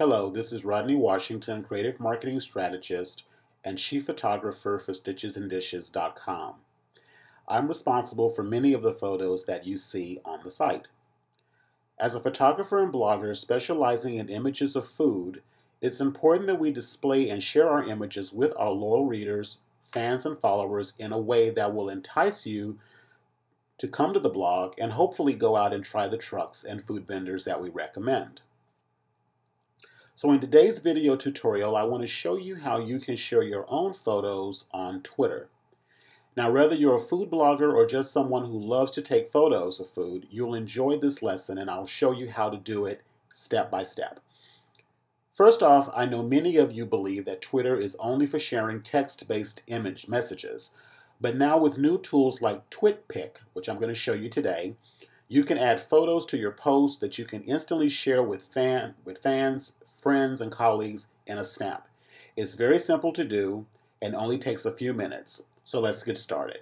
Hello, this is Rodney Washington, Creative Marketing Strategist and Chief Photographer for StitchesAndDishes.com. I'm responsible for many of the photos that you see on the site. As a photographer and blogger specializing in images of food, it's important that we display and share our images with our loyal readers, fans, and followers in a way that will entice you to come to the blog and hopefully go out and try the trucks and food vendors that we recommend. So in today's video tutorial, I want to show you how you can share your own photos on Twitter. Now, whether you're a food blogger or just someone who loves to take photos of food, you'll enjoy this lesson and I'll show you how to do it step by step. First off, I know many of you believe that Twitter is only for sharing text-based image messages, but now with new tools like TwitPic, which I'm going to show you today, you can add photos to your post that you can instantly share with, fan, with fans, friends, and colleagues in a snap. It's very simple to do and only takes a few minutes. So let's get started.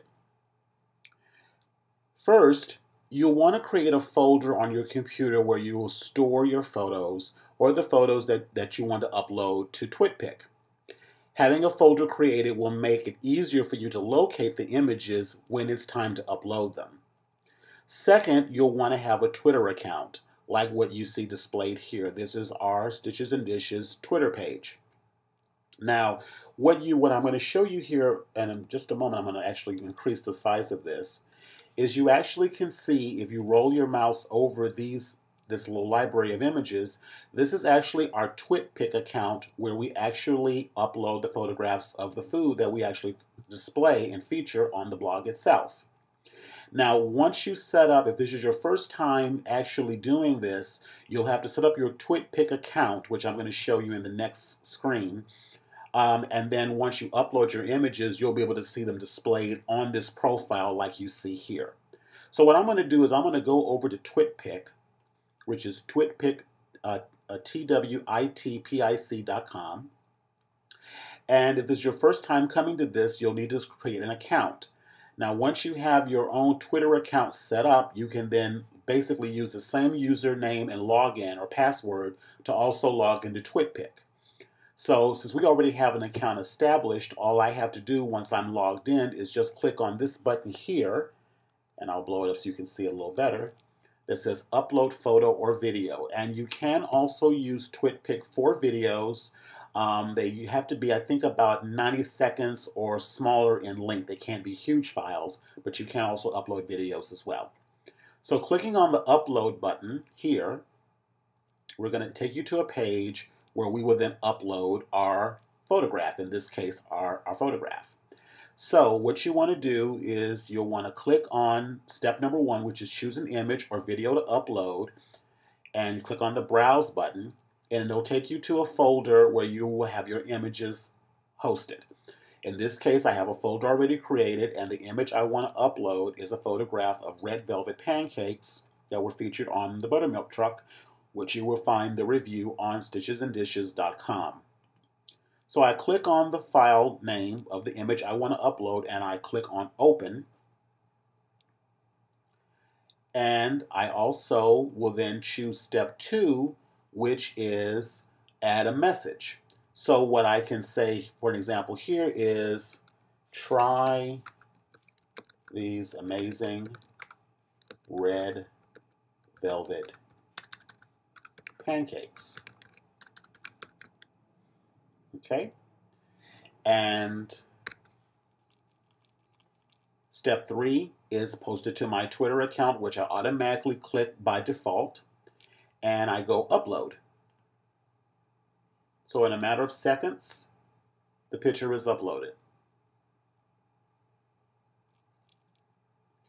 First, you'll want to create a folder on your computer where you will store your photos or the photos that, that you want to upload to TwitPic. Having a folder created will make it easier for you to locate the images when it's time to upload them. Second, you'll want to have a Twitter account like what you see displayed here. This is our Stitches and Dishes Twitter page. Now, what you what I'm going to show you here, and in just a moment I'm going to actually increase the size of this, is you actually can see if you roll your mouse over these this little library of images, this is actually our TwitPic account where we actually upload the photographs of the food that we actually display and feature on the blog itself. Now, once you set up, if this is your first time actually doing this, you'll have to set up your TwitPic account, which I'm going to show you in the next screen. Um, and then once you upload your images, you'll be able to see them displayed on this profile like you see here. So what I'm going to do is I'm going to go over to TwitPic, which is twitpic, uh, uh, T-W-I-T-P-I-C.com. And if this is your first time coming to this, you'll need to create an account. Now, once you have your own Twitter account set up, you can then basically use the same username and login or password to also log into TwitPic. So since we already have an account established, all I have to do once I'm logged in is just click on this button here, and I'll blow it up so you can see it a little better, that says upload photo or video. And you can also use TwitPic for videos. Um, they have to be, I think, about 90 seconds or smaller in length. They can't be huge files, but you can also upload videos as well. So clicking on the upload button here, we're going to take you to a page where we will then upload our photograph, in this case, our, our photograph. So what you want to do is you'll want to click on step number one, which is choose an image or video to upload, and click on the Browse button and it'll take you to a folder where you will have your images hosted. In this case, I have a folder already created, and the image I want to upload is a photograph of red velvet pancakes that were featured on the buttermilk truck, which you will find the review on stitchesanddishes.com. So I click on the file name of the image I want to upload, and I click on Open. And I also will then choose step two, which is add a message. So what I can say, for an example here, is try these amazing red velvet pancakes. Okay? And step three is posted to my Twitter account, which I automatically click by default and I go upload. So in a matter of seconds, the picture is uploaded.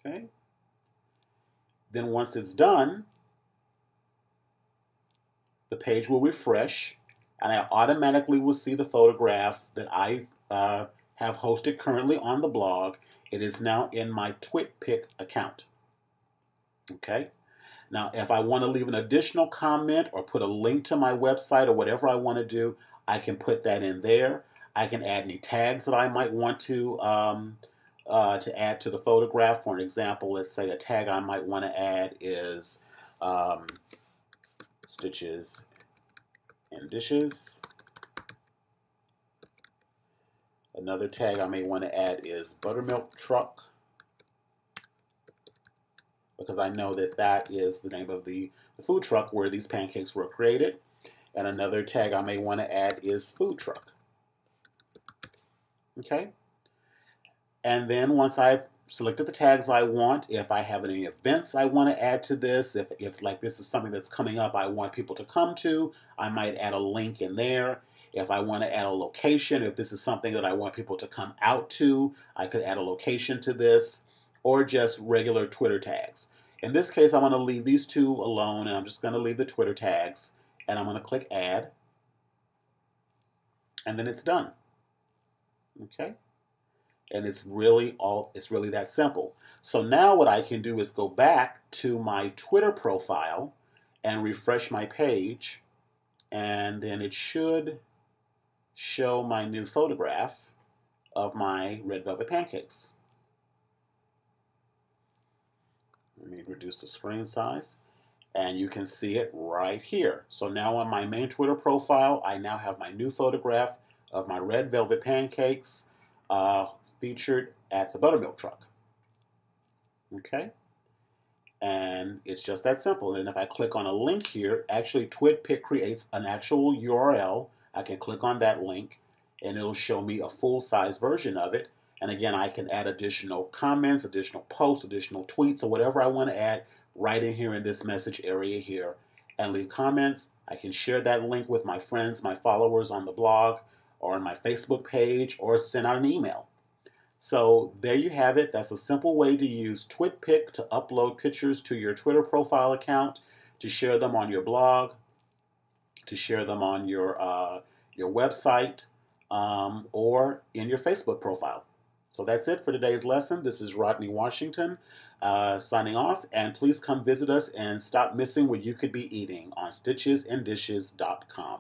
Okay. Then once it's done, the page will refresh and I automatically will see the photograph that I uh, have hosted currently on the blog. It is now in my TwitPic account. Okay. Now, if I want to leave an additional comment or put a link to my website or whatever I want to do, I can put that in there. I can add any tags that I might want to um, uh, to add to the photograph. For an example, let's say a tag I might want to add is um, stitches and dishes. Another tag I may want to add is buttermilk truck because I know that that is the name of the, the food truck where these pancakes were created. And another tag I may want to add is food truck. Okay. And then once I've selected the tags I want, if I have any events I want to add to this, if, if like this is something that's coming up I want people to come to, I might add a link in there. If I want to add a location, if this is something that I want people to come out to, I could add a location to this or just regular Twitter tags. In this case, I'm going to leave these two alone and I'm just going to leave the Twitter tags and I'm going to click add and then it's done. Okay. And it's really all, it's really that simple. So now what I can do is go back to my Twitter profile and refresh my page and then it should show my new photograph of my red velvet pancakes. Let me reduce the screen size and you can see it right here. So now on my main Twitter profile, I now have my new photograph of my red velvet pancakes uh, featured at the buttermilk truck. Okay? And it's just that simple. And if I click on a link here, actually TwitPic creates an actual URL. I can click on that link and it'll show me a full-size version of it. And again, I can add additional comments, additional posts, additional tweets, or whatever I want to add right in here in this message area here and leave comments. I can share that link with my friends, my followers on the blog or on my Facebook page or send out an email. So there you have it. That's a simple way to use TwitPic to upload pictures to your Twitter profile account, to share them on your blog, to share them on your, uh, your website, um, or in your Facebook profile. So that's it for today's lesson. This is Rodney Washington uh, signing off, and please come visit us and stop missing what you could be eating on stitchesanddishes.com.